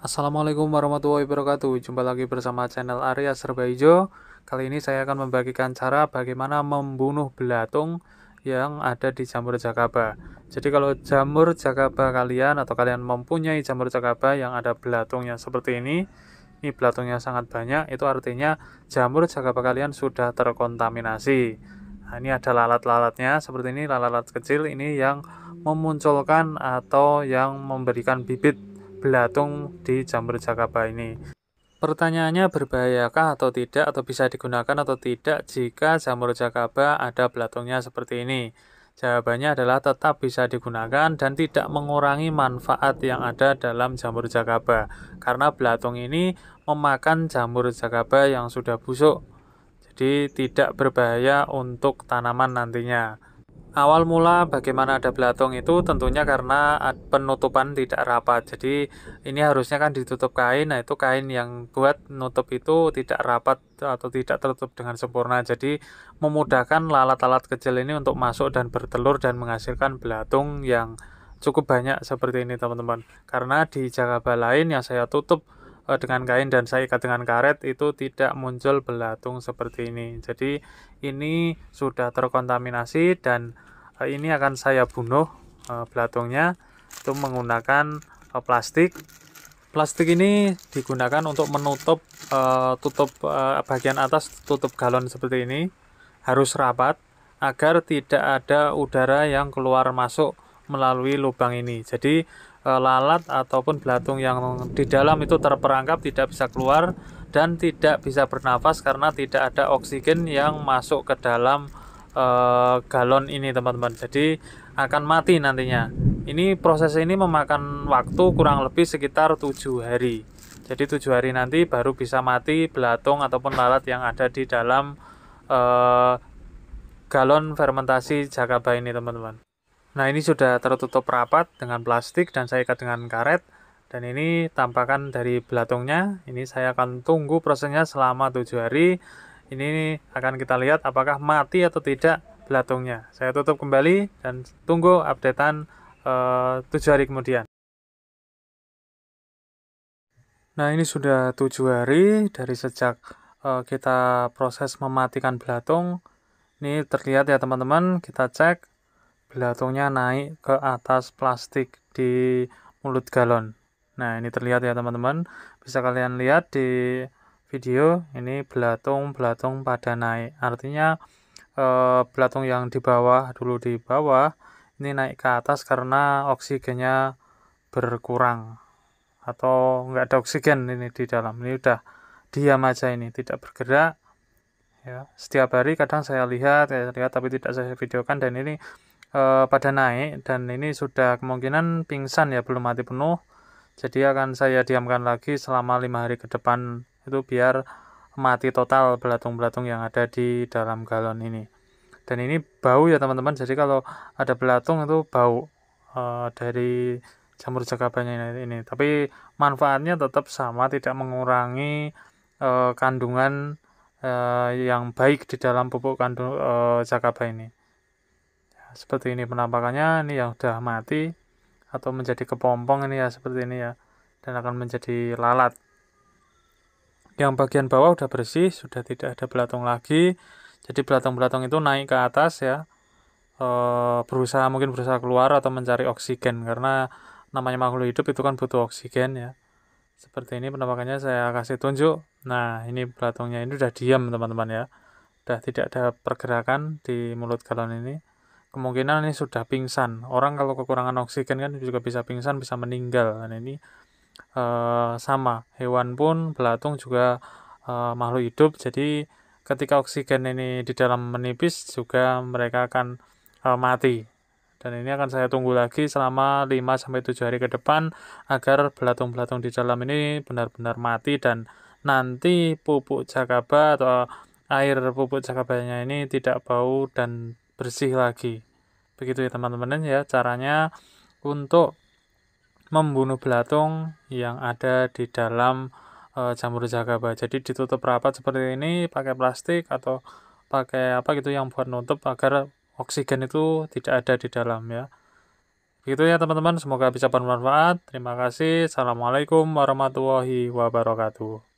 Assalamualaikum warahmatullahi wabarakatuh. Jumpa lagi bersama channel Arya Serba Hijau. Kali ini saya akan membagikan cara bagaimana membunuh belatung yang ada di jamur jakaba. Jadi kalau jamur jakaba kalian atau kalian mempunyai jamur jakaba yang ada belatungnya seperti ini, ini belatungnya sangat banyak, itu artinya jamur jakaba kalian sudah terkontaminasi. Nah, ini ada lalat-lalatnya seperti ini, lalat-lalat kecil ini yang memunculkan atau yang memberikan bibit belatung di jamur jakaba ini. Pertanyaannya berbahayakah atau tidak atau bisa digunakan atau tidak jika jamur jakaba ada belatungnya seperti ini? Jawabannya adalah tetap bisa digunakan dan tidak mengurangi manfaat yang ada dalam jamur jakaba karena belatung ini memakan jamur jakaba yang sudah busuk. Jadi tidak berbahaya untuk tanaman nantinya. Awal mula bagaimana ada belatung itu tentunya karena penutupan tidak rapat. Jadi ini harusnya kan ditutup kain. Nah, itu kain yang buat nutup itu tidak rapat atau tidak tertutup dengan sempurna. Jadi memudahkan lalat-lalat kecil ini untuk masuk dan bertelur dan menghasilkan belatung yang cukup banyak seperti ini, teman-teman. Karena di jagaba lain yang saya tutup dengan kain dan saya ikat dengan karet itu tidak muncul belatung seperti ini. Jadi ini sudah terkontaminasi dan uh, ini akan saya bunuh uh, belatungnya itu menggunakan plastik. Plastik ini digunakan untuk menutup tutup bagian atas tutup galon seperti ini harus rapat agar tidak ada udara yang keluar masuk melalui lubang ini. Jadi lalat ataupun belatung yang di dalam itu terperangkap tidak bisa keluar dan tidak bisa bernafas karena tidak ada oksigen yang masuk ke dalam uh, galon ini teman-teman. Jadi akan mati nantinya. Ini proses ini memakan waktu kurang lebih sekitar tujuh hari. Jadi tujuh hari nanti baru bisa mati belatung ataupun lalat yang ada di dalam uh, galon fermentasi jakaba ini teman-teman nah ini sudah tertutup rapat dengan plastik dan saya ikat dengan karet dan ini tampakan dari belatungnya ini saya akan tunggu prosesnya selama tujuh hari ini akan kita lihat apakah mati atau tidak belatungnya. Saya tutup kembali dan tunggu updatean uh, hari kemudian. Nah ini sudah tujuh hari dari sejak uh, kita proses mematikan belatung. Ini terlihat ya teman-teman, kita cek belatungnya naik ke atas plastik di mulut galon. Nah ini terlihat ya teman-teman, bisa kalian lihat di video ini belatung-belatung pada naik. Artinya e, belatung yang di bawah dulu di bawah ini naik ke atas karena oksigennya berkurang. Atau enggak ada oksigen ini di dalam. Ini udah diam aja ini tidak bergerak. Ya setiap hari kadang saya lihat saya lihat tapi tidak saya videokan. Dan ini e, pada naik dan ini sudah kemungkinan pingsan ya belum mati penuh. Jadi akan saya diamkan lagi selama lima hari ke depan itu biar mati total belatung-belatung yang ada di dalam galon ini. Dan ini bau ya teman-teman. Jadi kalau ada belatung itu bau uh, dari jamur jakabanya ini, tapi manfaatnya tetap sama tidak mengurangi uh, kandungan uh, yang baik di dalam pupuk kandung uh, jakaba ini seperti ini penampakannya ini yang sudah mati atau menjadi kepompong ini ya seperti ini ya dan akan menjadi lalat. Yang bagian bawah udah bersih sudah tidak ada belatung lagi. Jadi belatung-belatung itu naik ke atas ya. E, berusaha mungkin berusaha keluar atau mencari oksigen karena namanya makhluk hidup itu kan butuh oksigen ya. Seperti ini penampakannya saya kasih tunjuk. Nah ini belatungnya ini udah diam teman-teman ya. Udah tidak ada pergerakan di mulut galon ini kemungkinan ini sudah pingsan. Orang kalau kekurangan oksigen kan juga bisa pingsan bisa meninggal. Dan ini uh, sama. Hewan pun belatung juga uh, makhluk hidup. Jadi ketika oksigen ini di dalam menipis juga mereka akan uh, mati. Dan ini akan saya tunggu lagi selama 5 sampai 7 hari ke depan agar belatung-belatung di dalam ini benar-benar mati dan nanti pupuk jakaba atau air pupuk jakabanya ini tidak bau dan bersih lagi begitu ya teman-teman ya caranya untuk membunuh belatung yang ada di dalam e, jamur jagaba. Jadi ditutup rapat seperti ini pakai plastik atau pakai apa gitu yang buat nutup agar oksigen itu tidak ada di dalam ya. Begitu ya teman-teman, semoga bisa bermanfaat. Terima kasih. Assalamualaikum warahmatullahi wabarakatuh.